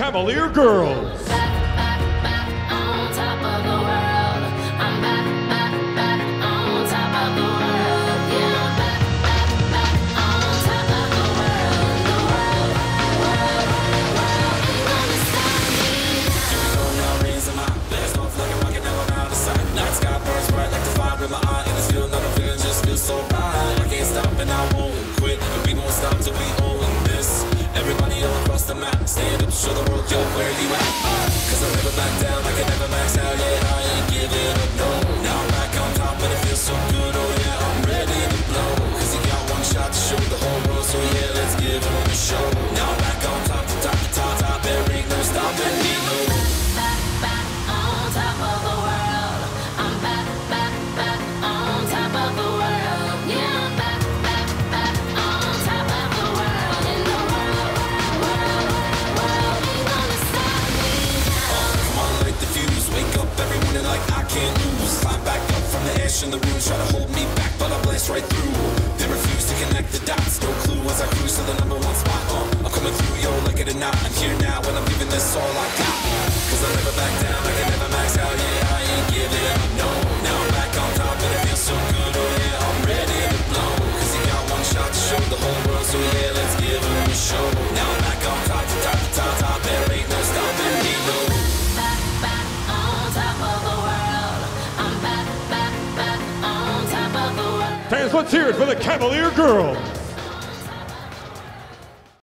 Cavalier Girls. The map, stand up, show the world, yo, where you at? Cause I'll never back down, I can never max out, yeah, I ain't giving up, no. Now I'm back on top, and it feels so good, oh yeah, I'm ready to blow. Cause you got one shot to show the whole world, so yeah, let's give them a show. In the ruins. Try to hold me back, but I blast right through. They refuse to connect the dots. No clue as I cruise to the number one spot. Uh, I'm coming through, yo, like it or not. I'm here now, and I'm giving this all I got. Cause I'll never back Fans, let's hear it for the Cavalier Girls.